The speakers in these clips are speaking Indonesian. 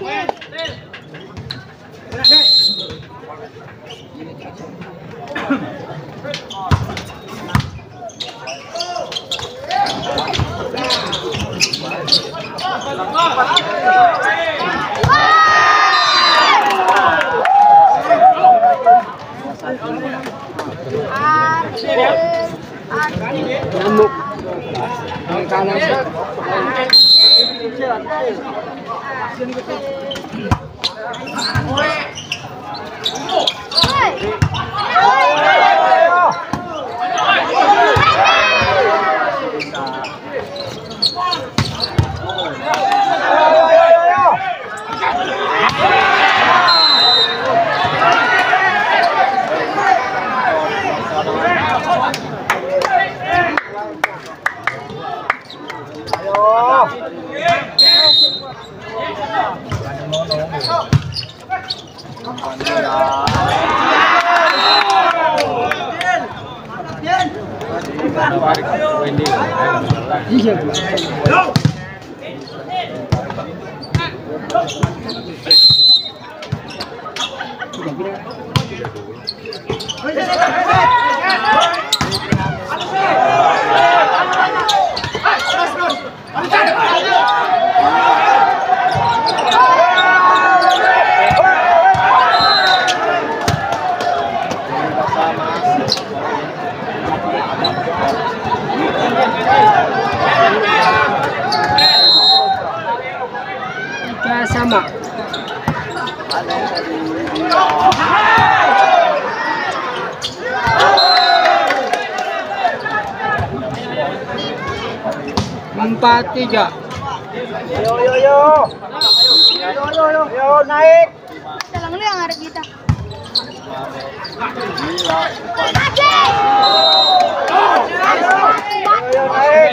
Yes. Tiga sama. Empat tiga. Yo yo yo. Yo yo yo. Yo naik. Lu yang ada kita. Yo naik.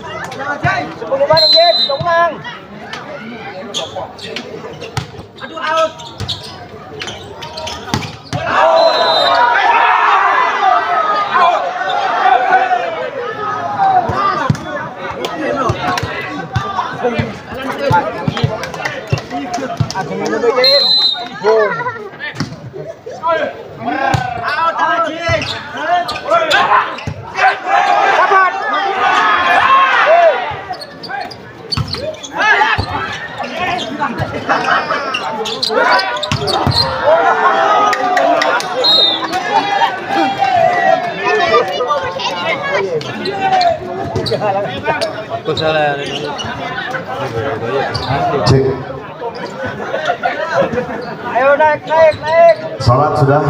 Ayo naik naik naik. sholat sudah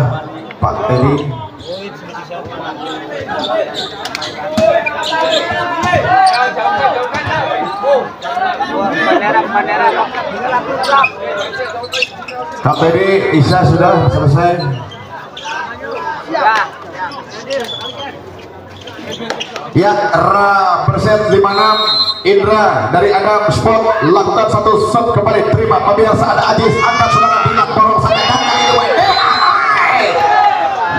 Pak Teddy. Teddy, Isya sudah selesai. Ya. Ya, persen 56 Indra dari Adam Sport lakukan satu shot kembali. Terima pemirsa ada Ajis angkat saudara Dinak Borong Saka dan kali dua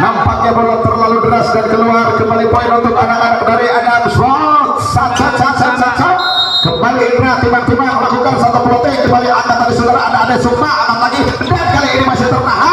nampaknya bola terlalu deras dan keluar. Kembali poin untuk anak-anak dari Adam Sport sat sat sat kembali Indra timang-timang melakukan satu protek kembali angkat tadi saudara ada ada Sukma angkat lagi. Dan kali ini masih tertahan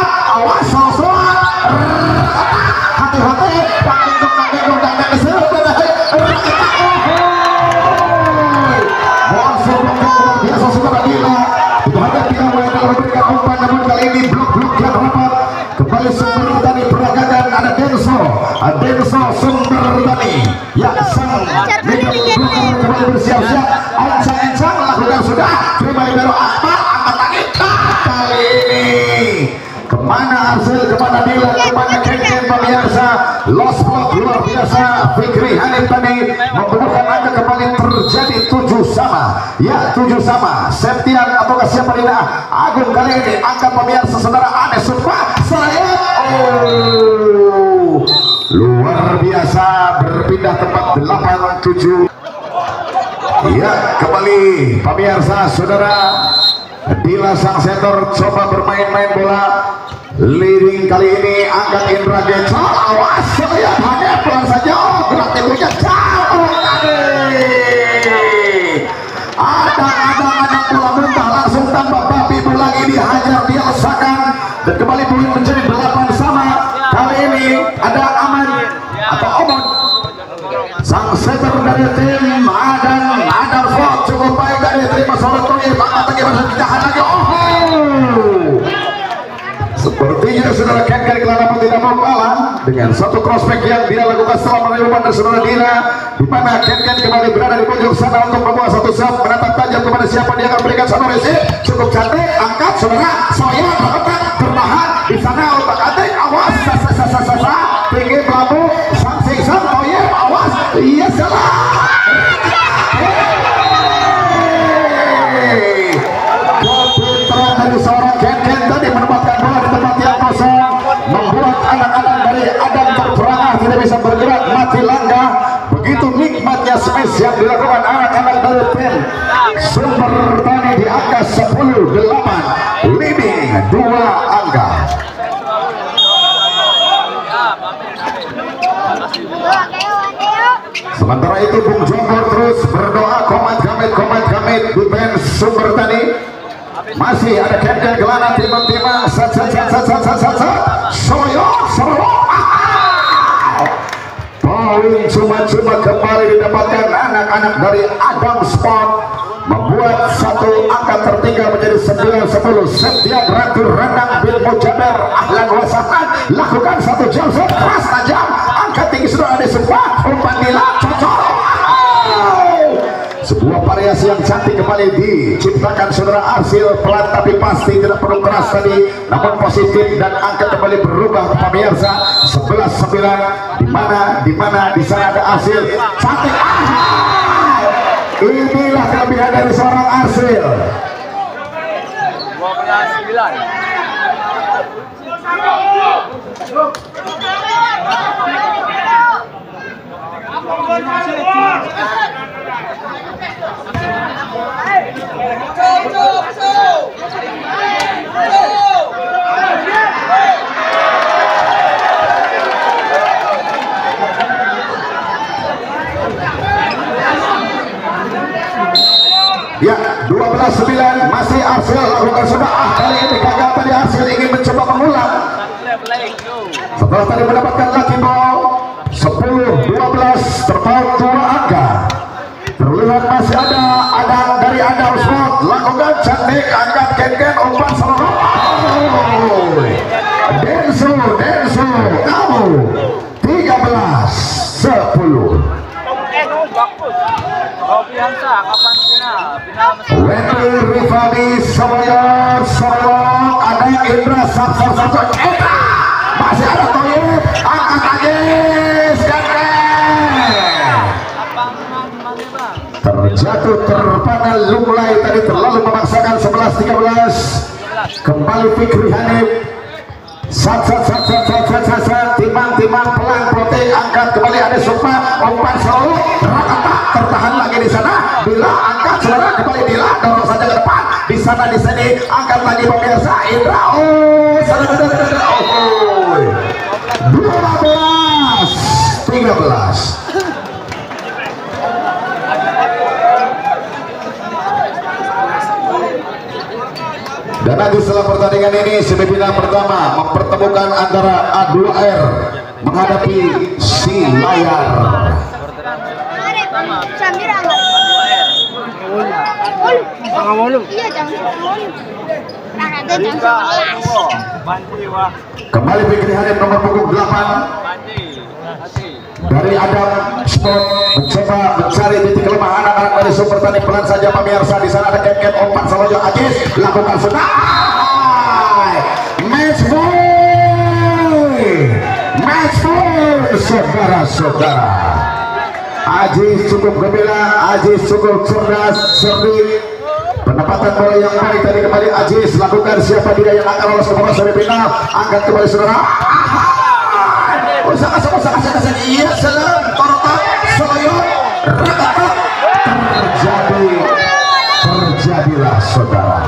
Denso sumber tadi ya sang blok kembali bersiap-siap encang-encang lakukan sudah. Terima libero Ahmad angkat lagi kali ini. Ke mana Arsil ke mana Dila? Ke mana Ken Ken pemirsa? Lost block luar biasa. Fikri Hanif tadi membukukan angka kembali terjadi tujuh sama. Ya tujuh sama. Septian ataukah siapa ini Agung kali ini angka pemirsa saudara Anies Sukma saya oh luar biasa berpindah tempat 87 Ya kembali pemirsa saudara. Dila sang setor coba bermain-main bola leading kali ini angkat Indra Geco awas saya hanya pelan saja. Oh gerak timbunya jauh tadi ada ada ada bola muntah. Langsung tanpa babi lagi dihajar diasakan dan kembali poin menjadi Tadi masih ditahan lagi oh. Sepertinya saudara Ken kali Kelana pun tidak mau kalah dengan satu crossback yang dia lakukan setelah menerima dari saudara Dina di mana Ken Ken kembali berada di pojok sana untuk membuat satu sub menatap tajam kepada siapa dia akan berikan satu resi. Cukup cantik angkat saudara dua angka. Sementara itu Bung Jongkor terus berdoa komat kamit komat kamit di band Sumber Tani masih ada Ken-Ken Gelana timang-timang sat sat sat sat sat sat sat sat. Soyo soyo poin cuma-cuma kembali didapatkan anak-anak dari Adam Sport membuat satu angka tertinggal menjadi 9-10 Septian Ratu Renang Bil Mujaber Ahlan Wasahan lakukan satu jam keras tajam angka tinggi sudah ada semua umpan nila cocok. Sebuah variasi yang cantik kembali diciptakan saudara Arsil pelan tapi pasti tidak perlu keras tadi. Namun positif dan angka kembali berubah pemirsa. 11 9 di mana di mana di sana ada Arsil. Cantik. Ah! Inilah kelebihan dari seorang Arsil. 12 9 Ya, 12-9 masih Arsil lakukan sudah ah kali ini gagal tadi Arsil ingin mencoba mengulang setelah tadi mendapatkan lucky ball 10 12 terpaut dua angka terlihat masih ada ada dari Adam Sport lakukan cantik angkat ken-ken umpan oh. Denso Denso kamu 13 10 Biasa, kapan final? Final masih Wendy Rifani Samaya Samaya ada Indra Sapsa Sapsa Indra masih ada Toyib angkat Agis terjatuh terpana Lumlai tadi terlalu memaksakan 11-13 kembali Fikri Hanif sat sat sat sat sat sat sat timang timang pelan protein angkat kembali ada sumpah umpan selalu rakata tertahan lagi di sana. Bila angkat saudara kembali bila dorong saja ke depan. Di sana di sini angkat lagi pemirsa. Indra oh sana sana oh belas tiga belas. Dan nanti setelah pertandingan ini semifinal pertama mempertemukan antara A2R menghadapi si layar. jangan malam? Kembali pikir hari nomor punggung delapan. Dari Adam Scott mencoba mencari titik kelemahan anak-anak dari Super tani. Pelan saja pemirsa di sana ada kem-kem opat Saloyo Ajis lakukan sudah match boy match boy saudara-saudara. Ajis cukup gembira Ajis cukup cerdas cerdik penempatan bola yang baik tadi kembali. Aziz lakukan siapa dia yang akan lolos ke babak semifinal angkat kembali saudara. Usaha usaha usaha usaha iya salam torotak soyo rakata. Terjadi terjadilah saudara.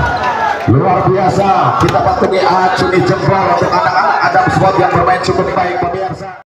Luar biasa. Kita patungi acungi jempol untuk anak-anak Adam Sport yang bermain cukup baik pemirsa